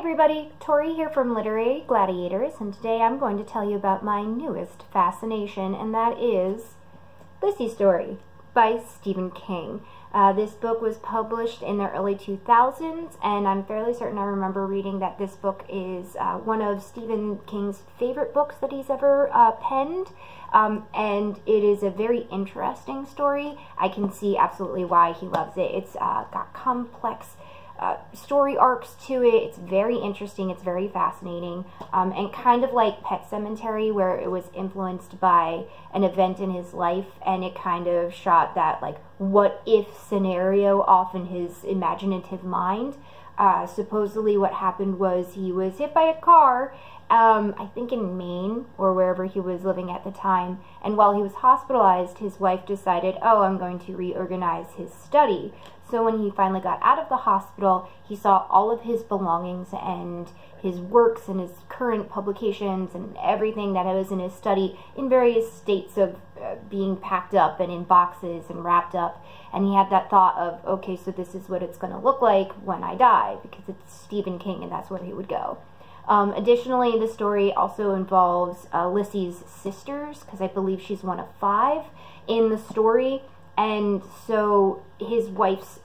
everybody, Tori here from Literary Gladiators, and today I'm going to tell you about my newest fascination, and that is Lisey's Story by Stephen King. Uh, this book was published in the early 2000s, and I'm fairly certain I remember reading that this book is uh, one of Stephen King's favorite books that he's ever uh, penned. Um, and it is a very interesting story. I can see absolutely why he loves it. It's uh, got complex uh, story arcs to it. It's very interesting. It's very fascinating. Um, and kind of like Pet Sematary, where it was influenced by an event in his life, and it kind of shot that, like, what if scenario off in his imaginative mind. Uh, supposedly, what happened was he was hit by a car um, I think in Maine or wherever he was living at the time. And while he was hospitalized, his wife decided, oh, I'm going to reorganize his study. So when he finally got out of the hospital, he saw all of his belongings and his works and his current publications and everything that was in his study in various states of uh, being packed up and in boxes and wrapped up. And he had that thought of, okay, so this is what it's going to look like when I die, because it's Stephen King and that's where he would go. Um, additionally, the story also involves uh, Lisey's sisters, because I believe she's one of five in the story. And so his wife's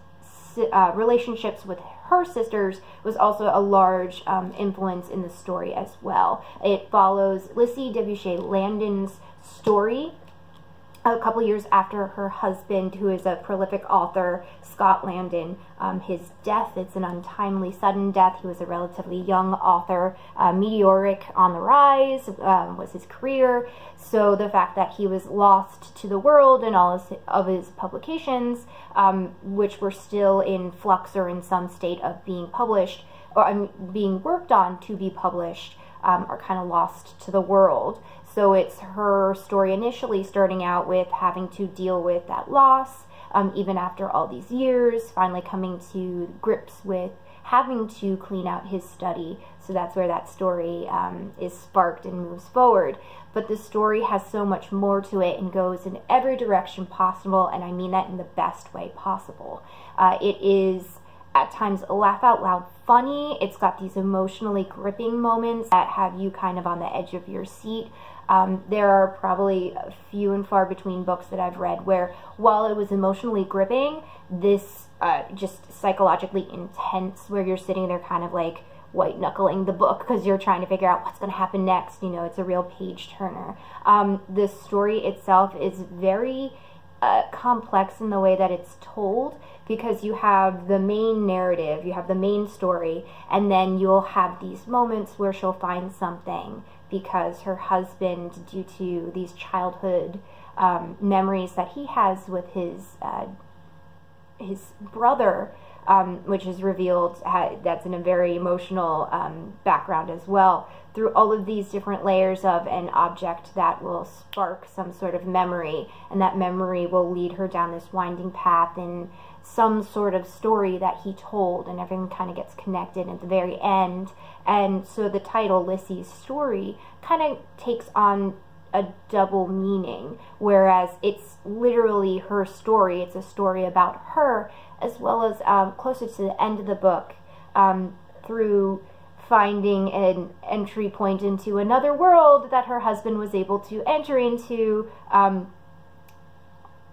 uh, relationships with her sisters was also a large um, influence in the story as well. It follows Lisey Debusher Landon's story a couple years after her husband, who is a prolific author, Scott Landon, um, his death. It's an untimely, sudden death. He was a relatively young author, uh, meteoric on the rise um, was his career. So the fact that he was lost to the world and all of his publications, um, which were still in flux or in some state of being published or being worked on to be published, um, are kind of lost to the world. So it's her story initially starting out with having to deal with that loss, um, even after all these years, finally coming to grips with having to clean out his study. So that's where that story um, is sparked and moves forward. But the story has so much more to it and goes in every direction possible, and I mean that in the best way possible. Uh, it is at times laugh out loud funny. It's got these emotionally gripping moments that have you kind of on the edge of your seat. Um, there are probably few and far between books that I've read where, while it was emotionally gripping, this uh, just psychologically intense, where you're sitting there kind of like white knuckling the book because you're trying to figure out what's going to happen next. You know, it's a real page turner. Um, the story itself is very uh, complex in the way that it's told because you have the main narrative, you have the main story, and then you'll have these moments where she'll find something because her husband, due to these childhood um, memories that he has with his uh, his brother, um, which is revealed that's in a very emotional um, background as well. Through all of these different layers of an object that will spark some sort of memory, and that memory will lead her down this winding path in some sort of story that he told, and everything kind of gets connected at the very end. And so the title, Lisey's Story, kind of takes on a double meaning, whereas it's literally her story. It's a story about her, as well as um, closer to the end of the book, um, through finding an entry point into another world that her husband was able to enter into. Um,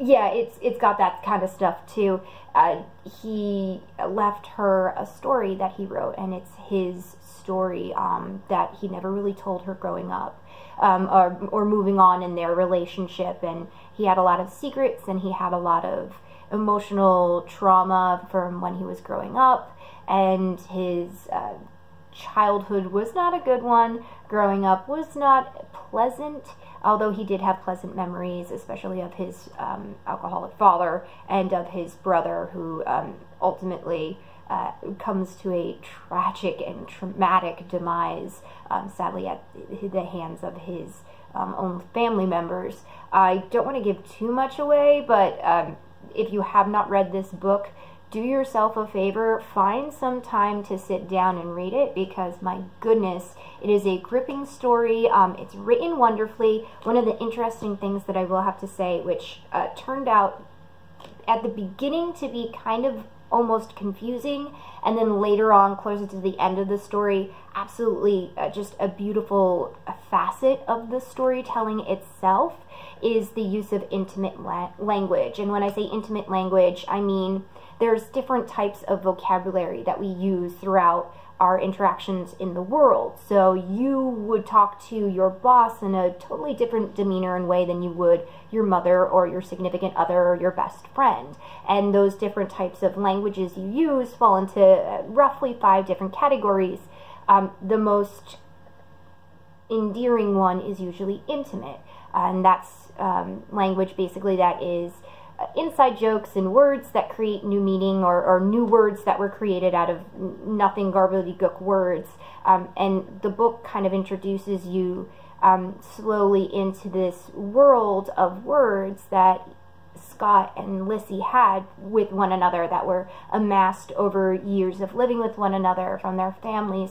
yeah, it's it's got that kind of stuff too. Uh, he left her a story that he wrote, and it's his story um, that he never really told her growing up, um, or or moving on in their relationship. And he had a lot of secrets, and he had a lot of emotional trauma from when he was growing up, and his uh, childhood was not a good one. Growing up was not pleasant although he did have pleasant memories, especially of his um, alcoholic father and of his brother, who um, ultimately uh, comes to a tragic and traumatic demise, um, sadly, at the hands of his um, own family members. I don't want to give too much away, but um, if you have not read this book, do yourself a favor, find some time to sit down and read it because my goodness, it is a gripping story. Um, it's written wonderfully. One of the interesting things that I will have to say, which uh, turned out at the beginning to be kind of almost confusing. And then later on, closer to the end of the story, absolutely uh, just a beautiful facet of the storytelling itself is the use of intimate la language. And when I say intimate language, I mean there's different types of vocabulary that we use throughout our interactions in the world. So you would talk to your boss in a totally different demeanor and way than you would your mother or your significant other or your best friend. And those different types of languages you use fall into roughly five different categories. Um, the most endearing one is usually intimate. and that's um, language basically that is inside jokes and words that create new meaning or, or new words that were created out of nothing gobbledygook words. Um, and the book kind of introduces you um, slowly into this world of words that Scott and Lisey had with one another that were amassed over years of living with one another from their families.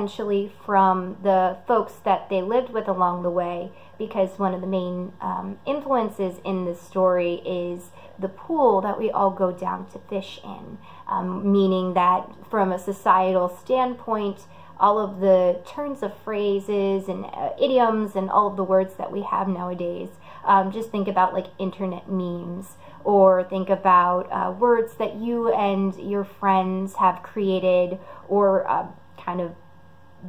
Essentially from the folks that they lived with along the way because one of the main um, influences in this story is the pool that we all go down to fish in, um, meaning that from a societal standpoint, all of the turns of phrases and uh, idioms and all of the words that we have nowadays. Um, just think about like internet memes or think about uh, words that you and your friends have created or uh, kind of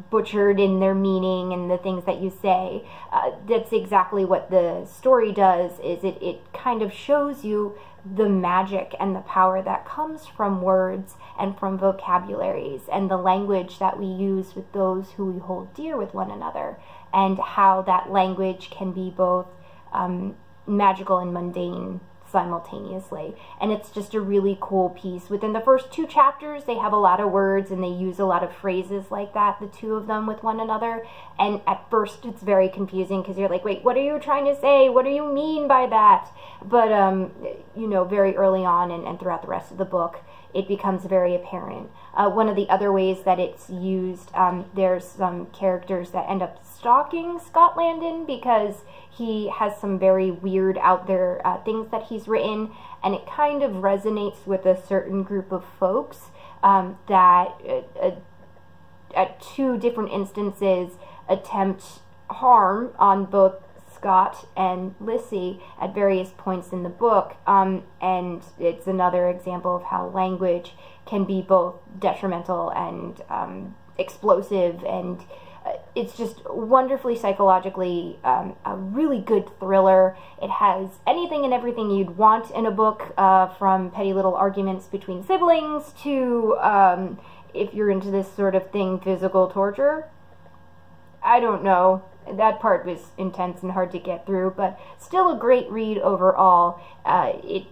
butchered in their meaning and the things that you say. Uh, that's exactly what the story does is it, it kind of shows you the magic and the power that comes from words and from vocabularies and the language that we use with those who we hold dear with one another and how that language can be both um, magical and mundane simultaneously. And it's just a really cool piece. Within the first two chapters, they have a lot of words and they use a lot of phrases like that, the two of them with one another. And at first, it's very confusing because you're like, wait, what are you trying to say? What do you mean by that? But, um, you know, very early on and, and throughout the rest of the book, it becomes very apparent. Uh, one of the other ways that it's used, um, there's some characters that end up stalking Scott Landon because he has some very weird out there uh, things that he's written, and it kind of resonates with a certain group of folks um, that uh, uh at two different instances attempt harm on both Scott and Lisey at various points in the book. Um, and it's another example of how language can be both detrimental and um, explosive and uh, it's just wonderfully psychologically um, a really good thriller. It has anything and everything you'd want in a book, uh, from petty little arguments between siblings to, um, if you're into this sort of thing, physical torture. I don't know that part was intense and hard to get through, but still a great read overall. Uh, it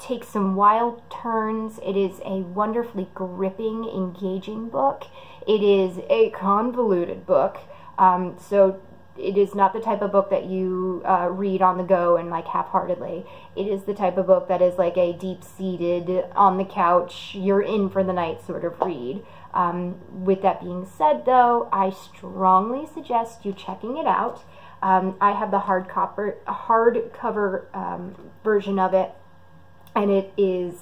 takes some wild turns. It is a wonderfully gripping, engaging book. It is a convoluted book. Um, so it is not the type of book that you uh, read on the go and like half-heartedly. It is the type of book that is like a deep-seated, on the couch, you're in for the night sort of read. Um, with that being said, though, I strongly suggest you checking it out. Um, I have the hard copper, hardcover um, version of it, and it is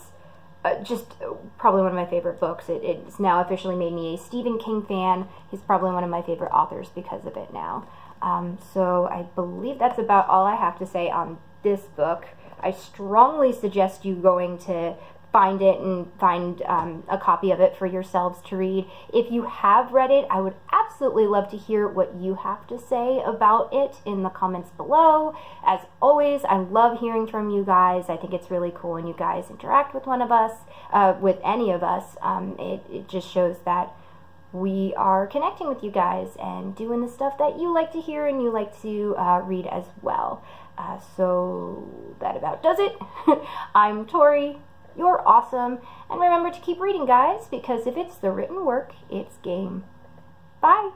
uh, just probably one of my favorite books. It, it's now officially made me a Stephen King fan. He's probably one of my favorite authors because of it now. Um, so I believe that's about all I have to say on this book. I strongly suggest you going to find it and find um, a copy of it for yourselves to read. If you have read it, I would absolutely love to hear what you have to say about it in the comments below. As always, I love hearing from you guys. I think it's really cool when you guys interact with one of us, uh, with any of us. Um, it, it just shows that we are connecting with you guys and doing the stuff that you like to hear and you like to uh, read as well. Uh, so that about does it. I'm Tori. You're awesome. And remember to keep reading, guys, because if it's the written work, it's game. Bye.